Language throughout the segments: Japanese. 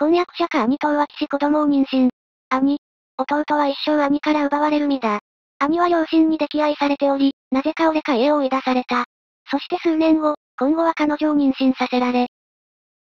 婚約者か兄と浮気し子供を妊娠。兄。弟は一生兄から奪われる身だ。兄は両親に溺愛されており、なぜか俺か家を追い出された。そして数年後、今後は彼女を妊娠させられ。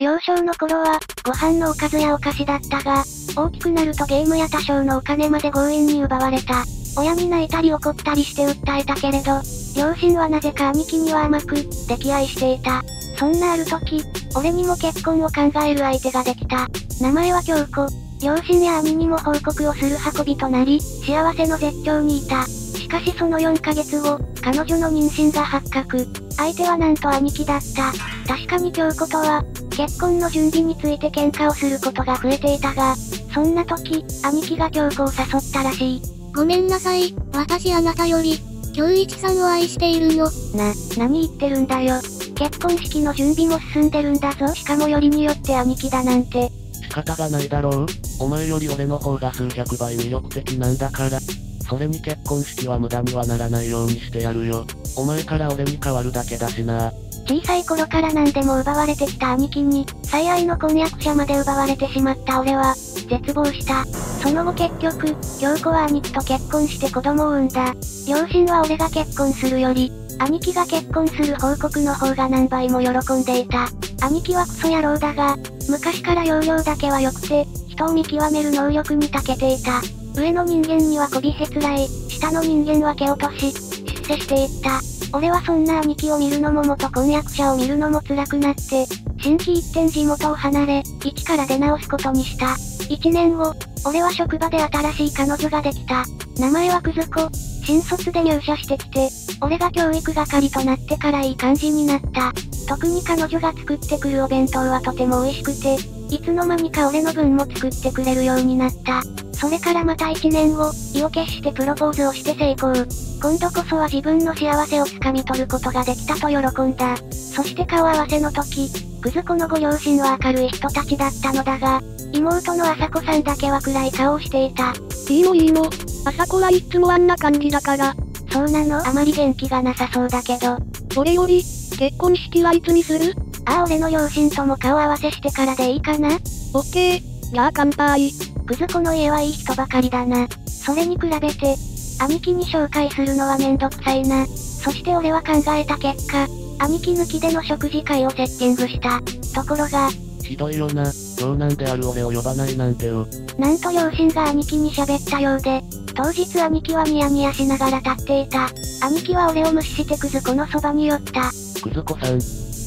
幼少の頃は、ご飯のおかずやお菓子だったが、大きくなるとゲームや多少のお金まで強引に奪われた。親に泣いたり怒ったりして訴えたけれど、両親はなぜか兄貴には甘く、溺愛していた。そんなある時、俺にも結婚を考える相手ができた。名前は京子。両親や兄にも報告をする運びとなり、幸せの絶頂にいた。しかしその4ヶ月後、彼女の妊娠が発覚。相手はなんと兄貴だった。確かに京子とは、結婚の準備について喧嘩をすることが増えていたが、そんな時、兄貴が京子を誘ったらしい。ごめんなさい、私あなたより、京一さんを愛しているの。な、何言ってるんだよ。結婚式の準備も進んでるんだぞ。しかもよりによって兄貴だなんて。仕方がないだろうお前より俺の方が数百倍魅力的なんだから。それに結婚式は無駄にはならないようにしてやるよ。お前から俺に変わるだけだしな。小さい頃から何でも奪われてきた兄貴に、最愛の婚約者まで奪われてしまった俺は、絶望した。その後結局、京子は兄貴と結婚して子供を産んだ。両親は俺が結婚するより、兄貴が結婚する報告の方が何倍も喜んでいた。兄貴はクソ野郎だが、昔から容量だけは良くて、人を見極める能力に長けていた。上の人間にはこびへつらい、下の人間は蹴落とし、出世していった。俺はそんな兄貴を見るのも元婚約者を見るのも辛くなって、心機一転地元を離れ、一から出直すことにした。一年後、俺は職場で新しい彼女ができた。名前はくず子。新卒で入社してきて、俺が教育係となってからいい感じになった。特に彼女が作ってくるお弁当はとても美味しくて、いつの間にか俺の分も作ってくれるようになった。それからまた1年後、意を決してプロポーズをして成功。今度こそは自分の幸せをつかみ取ることができたと喜んだ。そして顔合わせの時、くず子のご両親は明るい人たちだったのだが、妹の朝子さんだけは暗い顔をしていた。いいのいいの。朝子はいつもあんな感じだから。そうなの？あまり元気がなさそうだけど。それより、結婚式はいつにする？ああ俺の両親とも顔合わせしてからでいいかな？オッケー。じゃあ乾杯。くず子の家はいい人ばかりだな。それに比べて、兄貴に紹介するのはめんどくさいな。そして俺は考えた結果、兄貴抜きでの食事会をセッティングした。ところが、ひどいよな。長男である俺を呼ばないなんてよ。なんと両親が兄貴に喋ったようで、当日兄貴はニヤニヤしながら立っていた。兄貴は俺を無視してくず子のそばに寄った。くず子さん。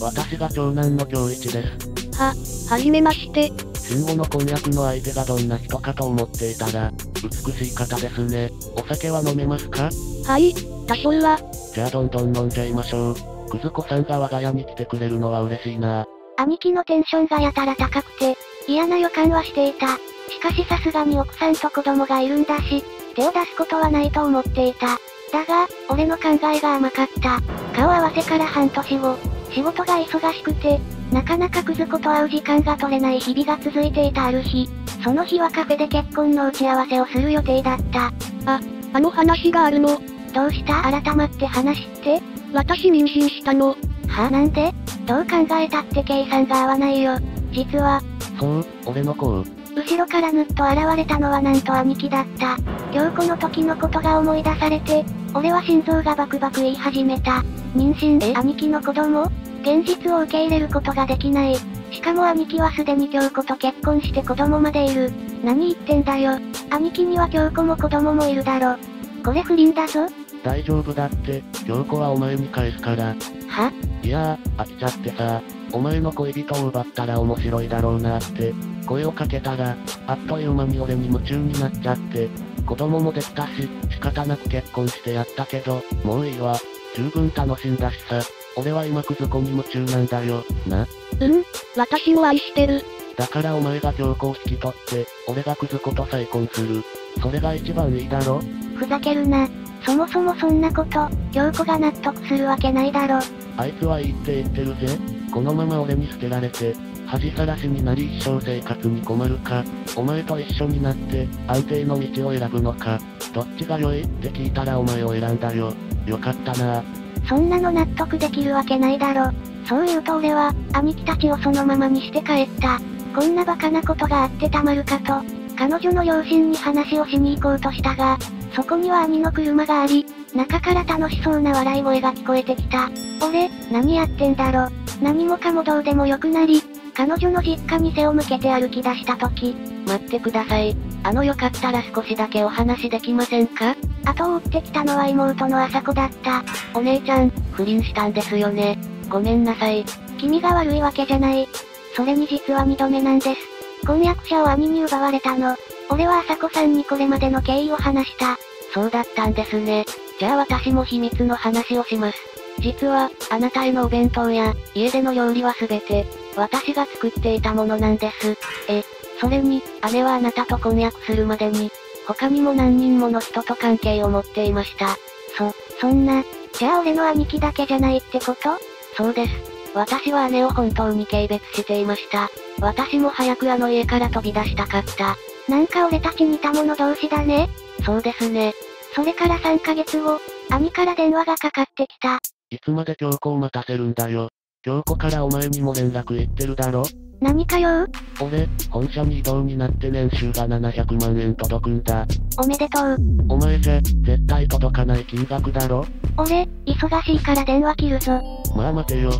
私が長男の京一です。は、はじめまして。新後の婚約の相手がどんな人かと思っていたら、美しい方ですね。お酒は飲めますか？はい、多少は。じゃあどんどん飲んじゃいましょう。くず子さんが我が家に来てくれるのは嬉しいな。兄貴のテンションがやたら高くて、嫌な予感はしていた。しかしさすがに奥さんと子供がいるんだし、手を出すことはないと思っていた。だが、俺の考えが甘かった。顔合わせから半年後、仕事が忙しくて、なかなかくず子と会う時間が取れない日々が続いていたある日、その日はカフェで結婚の打ち合わせをする予定だった。あ、あの話があるの。どうした？改まって話って。私妊娠したの。は？なんでどう考えたって計算が合わないよ。実は。そう、俺の子後ろからぬっと現れたのはなんと兄貴だった。京子の時のことが思い出されて、俺は心臓がバクバク言い始めた。妊娠え兄貴の子供？現実を受け入れることができない。しかも兄貴はすでに京子と結婚して子供までいる。何言ってんだよ。兄貴には京子も子供もいるだろ。これ不倫だぞ。大丈夫だって、京子はお前に返すから。は？いやー、飽きちゃってさ、お前の恋人を奪ったら面白いだろうなって、声をかけたら、あっという間に俺に夢中になっちゃって、子供もできたし、仕方なく結婚してやったけど、もういいわ。十分楽しんだしさ、俺は今くず子に夢中なんだよ、な？うん、私も愛してる。だからお前が強行引き取って、俺がくず子と再婚する。それが一番いいだろ？ふざけるな。そもそもそんなこと、京子が納得するわけないだろ。あいつはいいって言ってるぜ。このまま俺に捨てられて、恥さらしになり一生生活に困るか、お前と一緒になって、安定の道を選ぶのか、どっちが良いって聞いたらお前を選んだよ。よかったなそんなの納得できるわけないだろ。そう言うと俺は、兄貴たちをそのままにして帰った。こんなバカなことがあってたまるかと、彼女の両親に話をしに行こうとしたが、そこには兄の車があり、中から楽しそうな笑い声が聞こえてきた。俺、何やってんだろ。何もかもどうでもよくなり、彼女の実家に背を向けて歩き出した時、待ってください。あのよかったら少しだけお話できませんか？後を追ってきたのは妹の朝子だった。お姉ちゃん、不倫したんですよね。ごめんなさい。君が悪いわけじゃない。それに実は二度目なんです。婚約者を兄に奪われたの。俺は朝子さんにこれまでの経緯を話した。そうだったんですね。じゃあ私も秘密の話をします。実は、あなたへのお弁当や、家での料理はすべて、私が作っていたものなんです。え、それに、姉はあなたと婚約するまでに、他にも何人もの人と関係を持っていました。そ、そんな、じゃあ俺の兄貴だけじゃないってこと？そうです。私は姉を本当に軽蔑していました。私も早くあの家から飛び出したかった。なんか俺たち似た者同士だね。そうですね。それから3ヶ月後、兄から電話がかかってきた。いつまで京子を待たせるんだよ。京子からお前にも連絡行ってるだろ何かよ俺、本社に異動になって年収が700万円届くんだ。おめでとう。お前じゃ、絶対届かない金額だろ？俺、忙しいから電話切るぞ。まあ待てよ。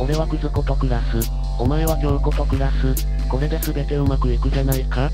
俺はクズ子と暮らす。お前は京子と暮らす。これで全てうまくいくじゃないか？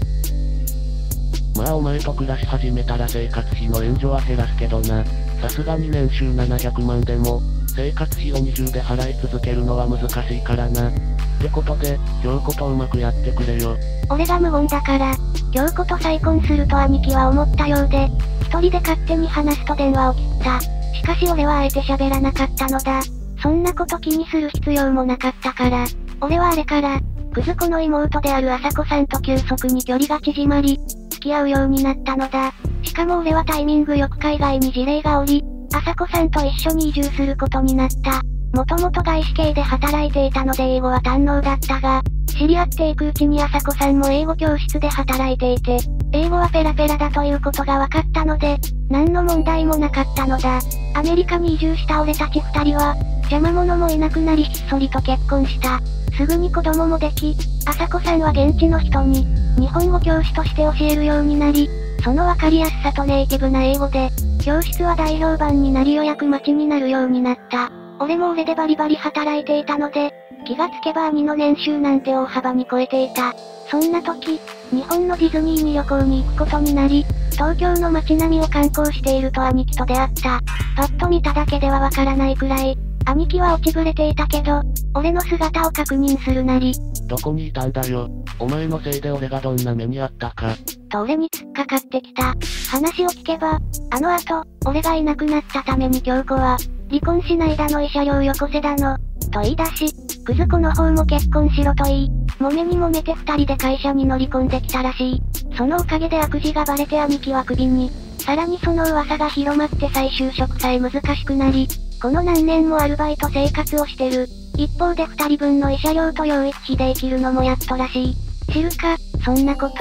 まあお前と暮らし始めたら生活費の援助は減らすけどな。さすがに年収700万でも、生活費を二重で払い続けるのは難しいからな。ってことで、京子とうまくやってくれよ。俺が無言だから、京子と再婚すると兄貴は思ったようで、一人で勝手に話すと電話を切った。しかし俺はあえて喋らなかったのだ。そんなこと気にする必要もなかったから。俺はあれから、くず子の妹である朝子さんと急速に距離が縮まり、付き合うようになったのだ。しかも俺はタイミングよく海外に事例がおり、朝子さんと一緒に移住することになった。もともと外資系で働いていたので英語は堪能だったが、知り合っていくうちに朝子さんも英語教室で働いていて、英語はペラペラだということが分かったので、何の問題もなかったのだ。アメリカに移住した俺たち二人は、邪魔者もいなくなりひっそりと結婚した。すぐに子供もでき、朝子さんは現地の人に、日本語教師として教えるようになり、そのわかりやすさとネイティブな英語で、教室は大評判になり予約待ちになるようになった。俺も俺でバリバリ働いていたので、気がつけば兄の年収なんて大幅に超えていた。そんな時、日本のディズニーに旅行に行くことになり、東京の街並みを観光していると兄貴と出会った。パッと見ただけではわからないくらい、兄貴は落ちぶれていたけど、俺の姿を確認するなり。どこにいたんだよ。お前のせいで俺がどんな目にあったか。と俺に突っかかってきた。話を聞けば、あの後、俺がいなくなったために京子は、離婚しないだの慰謝料よこせだの、と言い出し、くず子の方も結婚しろと言い、揉めに揉めて二人で会社に乗り込んできたらしい。そのおかげで悪事がバレて兄貴は首に。さらにその噂が広まって再就職さえ難しくなり、この何年もアルバイト生活をしてる。一方で二人分の慰謝料と養育費で生きるのもやっとらしい。知るか、そんなこと。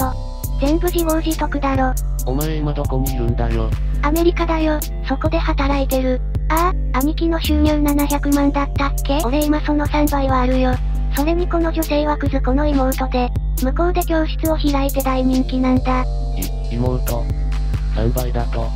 全部自業自得だろ。お前今どこにいるんだよ？アメリカだよ、そこで働いてる。ああ、兄貴の収入700万だったっけ？俺今その3倍はあるよ。それにこの女性はクズ子の妹で、向こうで教室を開いて大人気なんだ。い、妹。3倍だと。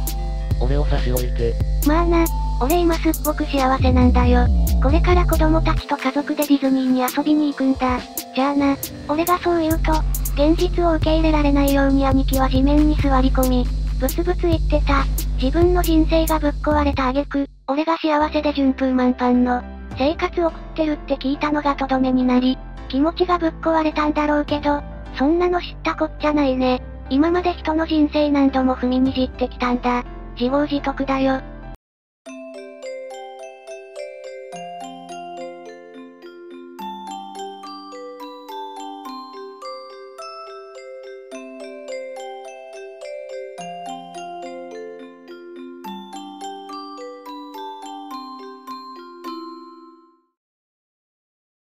俺を差し置いて。まあな、俺今すっごく幸せなんだよ。これから子供たちと家族でディズニーに遊びに行くんだ。じゃあな、俺がそう言うと、現実を受け入れられないように兄貴は地面に座り込み、ブツブツ言ってた。自分の人生がぶっ壊れた挙句、俺が幸せで順風満帆の生活を送ってるって聞いたのがとどめになり、気持ちがぶっ壊れたんだろうけど、そんなの知ったこっちゃないね。今まで人の人生何度も踏みにじってきたんだ。自業自得だよ。